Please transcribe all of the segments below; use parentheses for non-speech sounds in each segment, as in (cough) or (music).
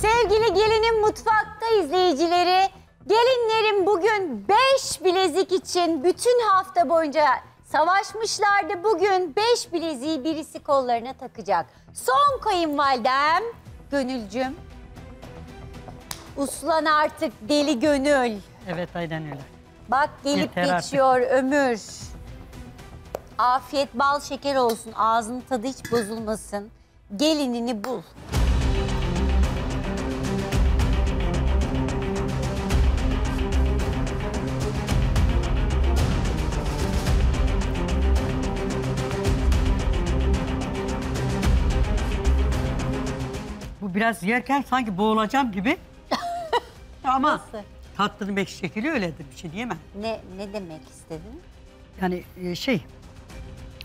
Sevgili gelinin mutfakta izleyicileri, gelinlerim bugün 5 bilezik için bütün hafta boyunca savaşmışlardı. Bugün 5 bileziği birisi kollarına takacak. Son kayınvalidem Gönülcüm. Uslan artık deli gönül. Evet aynen öyle. Bak gelip Yeter artık. geçiyor ömür. Afiyet bal şeker olsun. Ağzının tadı hiç bozulmasın. Gelinini bul. Bu biraz yerken sanki boğulacağım gibi. (laughs) Ama Nasıl? tatlının belki şekli öyledir bir şey diyemem. Ne ne demek istedin? Yani e, şey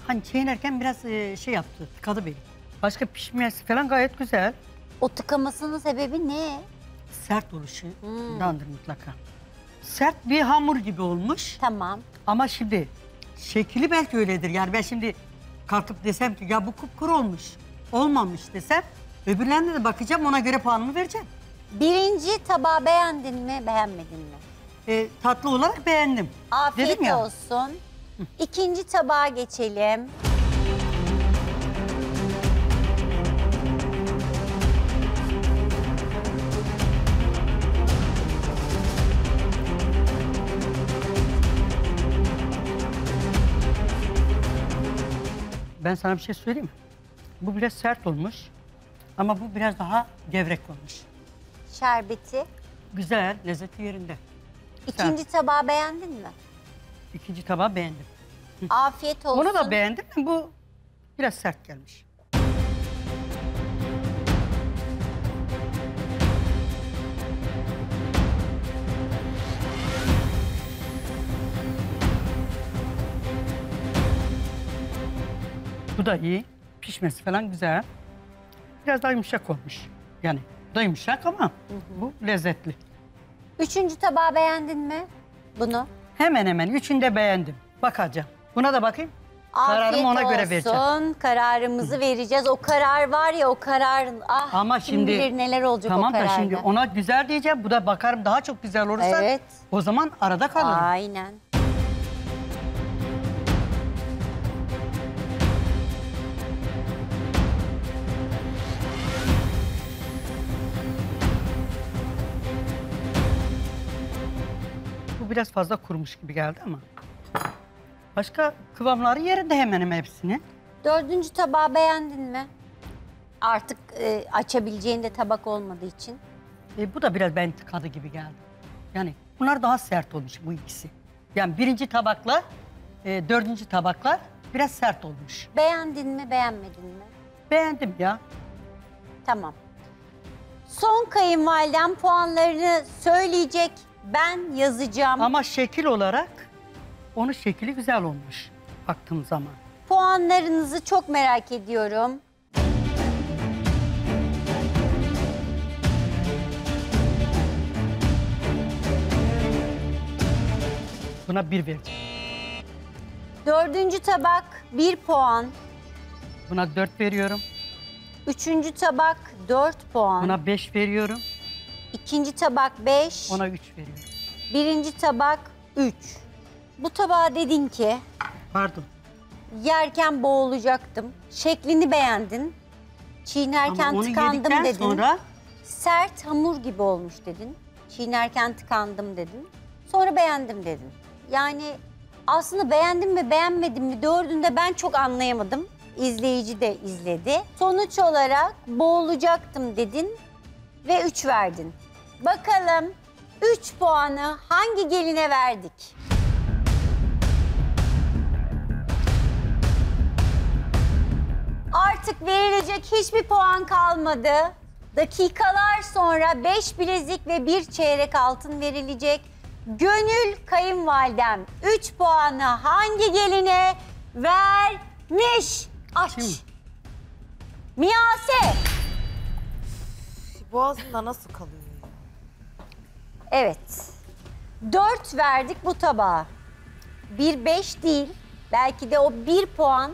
hani çiğnerken biraz e, şey yaptı tıkadı beni. Başka pişmesi falan gayet güzel. O tıkamasının sebebi ne? Sert oluşundandır mutlaka. Sert bir hamur gibi olmuş Tamam. ama şimdi şekli belki öyledir. Yani ben şimdi kalkıp desem ki ya bu kupkuru olmuş, olmamış desem öbürlerine de bakacağım ona göre puanımı vereceğim. Birinci tabağı beğendin mi, beğenmedin mi? E, tatlı olarak beğendim. Afiyet Dedim ya. olsun. İkinci tabağa geçelim. Ben sana bir şey söyleyeyim mi? Bu biraz sert olmuş ama bu biraz daha gevrek olmuş. Şerbeti. Güzel, lezzeti yerinde. İkinci tabağı beğendin mi? İkinci tabağı beğendim. Afiyet olsun. Bunu da beğendim de bu biraz sert gelmiş. Bu da iyi. Pişmesi falan güzel. Biraz daha yumuşak olmuş. Yani da yumuşak ama bu lezzetli. Üçüncü tabağı beğendin mi? Bunu. Hemen hemen üçünü de beğendim. Bakacağım. Buna da bakayım. Afiyet Kararımı ona göre vereceğim. Kararımızı vereceğiz. O karar var ya o kararın. Ah, Ama kim şimdi bilir neler olacak tamam o da şimdi ona güzel diyeceğim. Bu da bakarım daha çok güzel olursa Evet. o zaman arada kalırım. Aynen. Biraz fazla kurumuş gibi geldi ama. Başka kıvamları yerinde hemen hemen hepsinin. Dördüncü tabağı beğendin mi? Artık e, açabileceğin de tabak olmadığı için. E, bu da biraz ben tıkadı gibi geldi. Yani bunlar daha sert olmuş bu ikisi. Yani birinci tabakla e, dördüncü tabaklar biraz sert olmuş. Beğendin mi, beğenmedin mi? Beğendim ya. Tamam. Son kayınvalidem puanlarını söyleyecek. Ben yazacağım. Ama şekil olarak onun şekli güzel olmuş baktığım zaman. Puanlarınızı çok merak ediyorum. Buna bir vereceğim. Dördüncü tabak bir puan. Buna dört veriyorum. Üçüncü tabak dört puan. Buna beş veriyorum. İkinci tabak beş. Ona üç veriyorum. Birinci tabak üç. Bu tabağa dedin ki Pardon. yerken boğulacaktım. Şeklini beğendin. Çiğnerken Ama onu tıkandım yedikten dedin. sonra Sert hamur gibi olmuş dedin. Çiğnerken tıkandım dedin. Sonra beğendim dedin. Yani aslında beğendim mi beğenmedim mi dördünde ben çok anlayamadım. İzleyici de izledi. Sonuç olarak boğulacaktım dedin ve 3 verdin. Bakalım 3 puanı hangi geline verdik? Artık verilecek hiçbir puan kalmadı. Dakikalar sonra 5 bilezik ve bir çeyrek altın verilecek. Gönül kayınvalidem 3 puanı hangi geline vermiş? Aç. Kim? Miyase. Boğazında nasıl kalıyor? Evet. 4 verdik bu tabağa. 1 5 değil. Belki de o 1 puan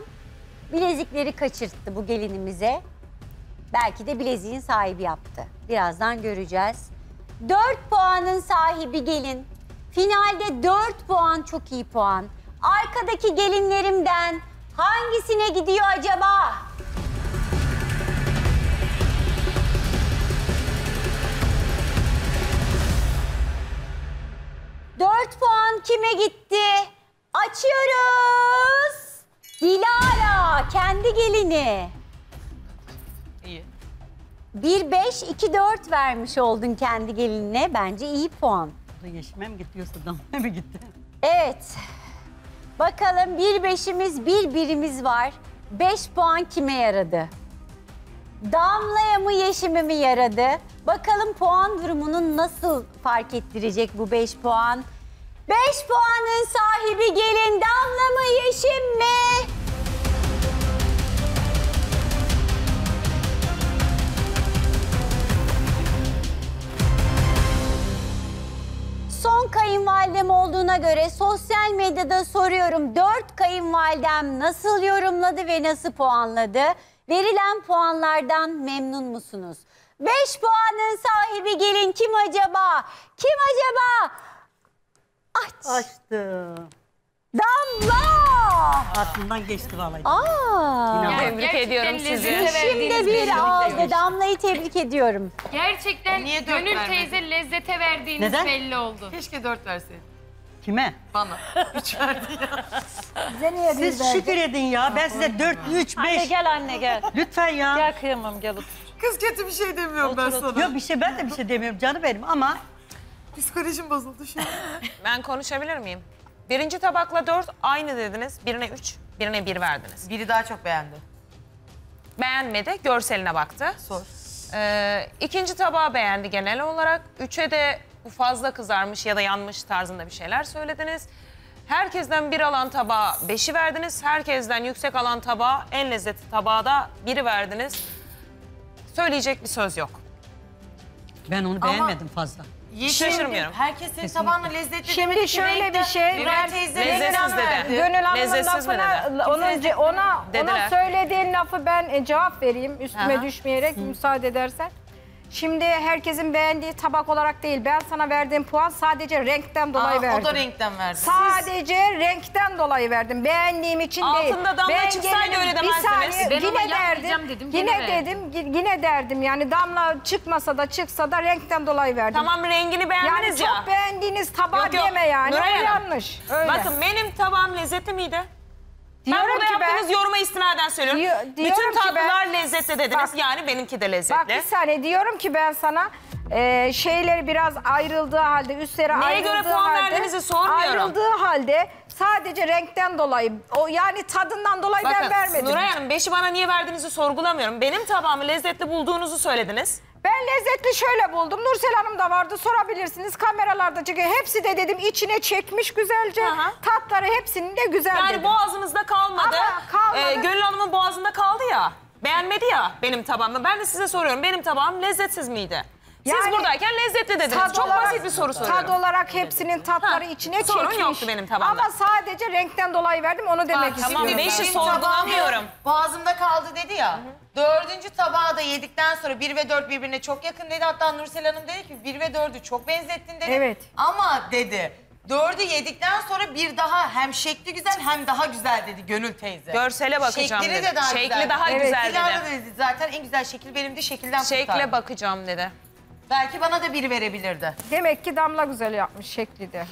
bilezikleri kaçırttı bu gelinimize. Belki de bileziğin sahibi yaptı. Birazdan göreceğiz. 4 puanın sahibi gelin. Finalde 4 puan çok iyi puan. Arkadaki gelinlerimden hangisine gidiyor acaba? 4 puan kime gitti? Açıyoruz. Dilara kendi gelini. İyi. 1 5 2 4 vermiş oldun kendi gelinine. Bence iyi puan. Bu da Yeşime mi gitti yoksa damlaya mı gitti? Evet. Bakalım bir beşimiz, bir birimiz var. 5 puan kime yaradı? Damlaya mı Yeşim'e mi yaradı? Bakalım puan durumunu nasıl fark ettirecek bu 5 puan? 5 puanın sahibi gelin Damla mı Yeşim mi? Son kayınvalidem olduğuna göre sosyal medyada soruyorum. Dört kayınvalidem nasıl yorumladı ve nasıl puanladı? Verilen puanlardan memnun musunuz? Beş puanın sahibi gelin kim acaba? Kim acaba? Aç. Açtım. Damla! Aklımdan geçti vallahi. Aa. İnan. Tebrik gerçekten ediyorum sizi. de verdiğiniz bir aldı. Damla'yı tebrik ediyorum. Gerçekten Niye dört Gönül vermedin? teyze lezzete verdiğiniz Neden? belli oldu. Keşke dört verseydin. Kime? Bana. (laughs) Üç verdi ya. Siz şükür edin ya. Ben size 4, 3, Anne 5. gel anne gel. Lütfen ya. Gel kıyamam gel otur. Kız kötü bir şey demiyorum ben sana. Yok bir şey ben de bir şey demiyorum canım benim ama Psikolojim bozuldu şu an. (laughs) Ben konuşabilir miyim? Birinci tabakla dört aynı dediniz. Birine üç, birine bir verdiniz. Biri daha çok beğendi. Beğenmedi, görseline baktı. Sor. Ee, ikinci tabağı beğendi genel olarak. Üçe de bu fazla kızarmış ya da yanmış tarzında bir şeyler söylediniz. Herkesten bir alan tabağa beşi verdiniz. Herkesten yüksek alan tabağa, en lezzetli tabağa da biri verdiniz. Söyleyecek bir söz yok. Ben onu beğenmedim fazla. Şaşırmıyorum. Herkes senin tabağına lezzetli Şimdi demedi ki şöyle renkten. bir şey, Nuray ben- teyze Lezzetsiz dedi. verdi. Gönül Hanım'ın Lezzetsiz mi lafına, dedi? onun, ona, Dediler. ona söylediğin lafı ben e, cevap vereyim üstüme Aha. düşmeyerek müsaade edersen. Şimdi herkesin beğendiği tabak olarak değil, ben sana verdiğim puan sadece renkten dolayı Aa, verdim. o da renkten verdi. Sadece renkten dolayı verdim. Beğendiğim için değil. Altında damla Ben çıksaydı gelinim- öyle Bir demezdiniz. saniye Ben yine derdim. dedim, Yine verdim. dedim, yine derdim. Yani damla çıkmasa da çıksa da renkten dolayı verdim. Tamam rengini Yani beğendiniz ya. çok beğendiğiniz tabağı Yok, yok. deme yani. Nuray o yanlış. Öyle. Bakın benim tabağım lezzetli miydi? Ben Diyorum burada ki ben- yaptığınız yoruma istinaden söylüyorum. Diyor- diyorum Bütün ki ben- tatlılar lezzetli dediniz. Bak- yani benimki de lezzetli. Bak bir saniye diyorum ki ben sana e, şeyleri biraz ayrıldığı halde üstlere Neye ayrıldığı göre puan halde, verdiğinizi sormuyorum. Ayrıldığı halde sadece renkten dolayı o yani tadından dolayı ben vermedim. Nuray Hanım beşi bana niye verdiğinizi sorgulamıyorum. Benim tabağımı lezzetli bulduğunuzu söylediniz. Ben lezzetli şöyle buldum. Nursel Hanım da vardı sorabilirsiniz. Kameralarda çıkıyor. Hepsi de dedim içine çekmiş güzelce. Aha. Tatları hepsinin de güzel Yani dedim. boğazınızda kalmadı. Ama kalmadı. Ee, Gönül Hanım'ın boğazında kaldı ya. Beğenmedi ya benim tabağımı. Ben de size soruyorum. Benim tabağım lezzetsiz miydi? Siz Yani buradayken lezzetli dediniz. Tad Çok olarak- basit bir soru soruyorum. Tad olarak hepsinin tatları Ha, içine sorun çekmiş. yoktu benim tabağımda. Ama sadece renkten dolayı verdim onu demek tamam, istiyorum. beşi Benim sorgulamıyorum. Boğazımda kaldı dedi ya. Dördüncü tabağı da yedikten sonra bir ve dört birbirine çok yakın dedi. Hatta Nursel Hanım dedi ki bir ve dördü çok benzettin dedi. Evet. Ama dedi dördü yedikten sonra bir daha hem şekli güzel hem daha güzel dedi Gönül teyze. Görsele bakacağım Şekli dedi. de daha Şekli güzel. daha Evet. güzel dedi zaten en güzel şekil benimdi şekilden Şekle kurtardım. bakacağım dedi. Belki bana da biri verebilirdi. Demek ki Damla güzel yapmış şekli de.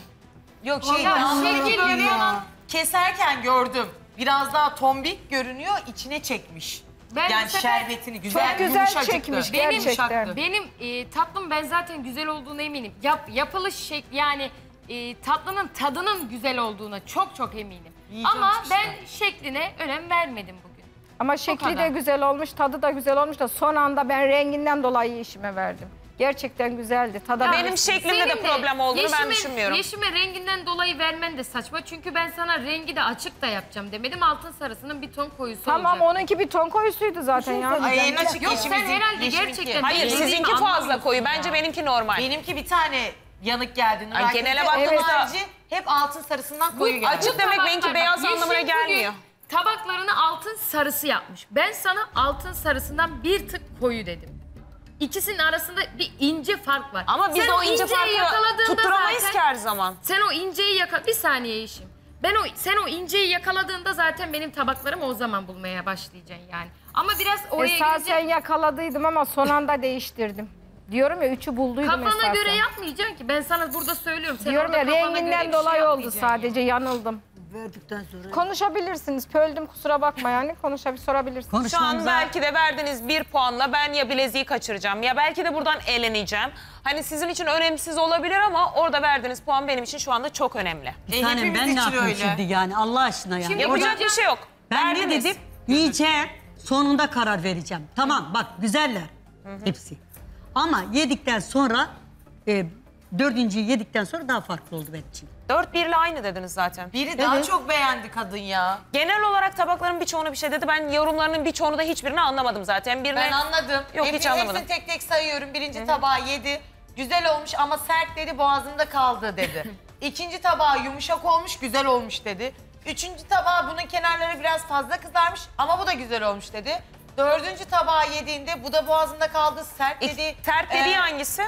Yok şey şekil böyle ya. keserken gördüm. Biraz daha tombik görünüyor içine çekmiş. Ben yani sefer şerbetini güzel Çok güzel çekmiş Benim, gerçekten. benim e, tatlım ben zaten güzel olduğuna eminim. Yap, yapılış şekli yani e, tatlının tadının güzel olduğuna çok çok eminim. Yiyeceğim Ama çıkışta. ben şekline önem vermedim bugün. Ama şekli de güzel olmuş, tadı da güzel olmuş da son anda ben renginden dolayı işime verdim. Gerçekten güzeldi. Tada Benim şeklimde de problem olduğunu ben yeşime- düşünmüyorum. Yeşime renginden dolayı vermen de saçma. Çünkü ben sana rengi de açık da yapacağım demedim. Altın sarısının bir ton koyusu Tamam olacak. onunki bir ton koyusuydu zaten ya. Ay en açık Yok yeşimiz- sen herhalde yeşiminki. gerçekten... Hayır sizinki fazla koyu. ya. Bence benimki normal. Benimki bir tane yanık geldi. Ay, genele baktığımızda- Onun harici hep altın sarısından koyu geldi. Açık demek benimki beyaz anlamına gelmiyor. tabaklarını altın sarısı yapmış. Ben sana altın sarısından bir tık koyu dedim. İkisinin arasında bir ince fark var. Ama biz Sen o ince farkı tutturamayız zaten- ki her zaman. Sen o inceyi yakal... Bir saniye işim. Ben o sen o inceyi yakaladığında zaten benim tabaklarımı o zaman bulmaya başlayacaksın yani. Ama biraz oraya Esasen gelince yakaladıydım ama son anda değiştirdim. Diyorum ya üçü bulduydum kafana esasen. göre yapmayacaksın ki. Ben sana burada söylüyorum. Sen Diyorum ya renginden şey dolayı oldu sadece yanıldım. Verdikten sonra Konuşabilirsiniz. Pöldüm kusura bakma yani. Konuşabil sorabilirsiniz. Şu an belki de verdiğiniz bir puanla ben ya bileziği kaçıracağım ya belki de buradan eleneceğim. Hani sizin için önemsiz olabilir ama orada verdiğiniz puan benim için şu anda çok önemli. bir E, tanem hepimiz ben ne için yapayım öyle. şimdi yani Allah aşkına yani. Şimdi Orada- Yapacak bir şey yok. Ben ne Verdiniz. dedim? Yiyeceğim. Sonunda karar vereceğim. Tamam bak güzeller hepsi. Ama yedikten sonra e, dördüncüyü yedikten sonra daha farklı oldu benim için. 4-1 ile aynı dediniz zaten. Biri daha çok beğendi kadın ya. Genel olarak tabakların birçoğunu bir şey dedi. Ben yorumlarının birçoğunu da hiçbirini anlamadım zaten. Birine... Ben anladım. Yok, hiç anlamadım. Hepsini tek tek sayıyorum. Birinci tabağı yedi. Güzel olmuş ama sert dedi boğazımda kaldı dedi. (laughs) İkinci tabağı yumuşak olmuş güzel olmuş dedi. Üçüncü tabağı bunun kenarları biraz fazla kızarmış ama bu da güzel olmuş dedi. Dördüncü tabağı yediğinde bu da boğazında kaldı sert dedi. Tert dediği Ee, hangisi?